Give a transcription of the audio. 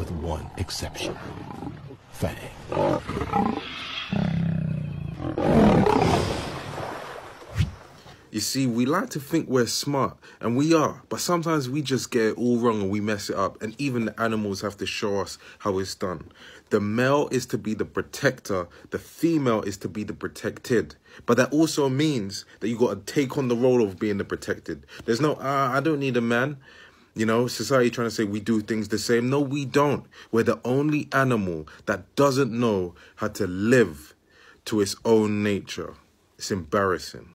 with one exception. Fang. You see, we like to think we're smart, and we are, but sometimes we just get it all wrong and we mess it up, and even the animals have to show us how it's done. The male is to be the protector, the female is to be the protected. But that also means that you got to take on the role of being the protected. There's no, uh, I don't need a man. You know, society trying to say we do things the same. No, we don't. We're the only animal that doesn't know how to live to its own nature. It's embarrassing.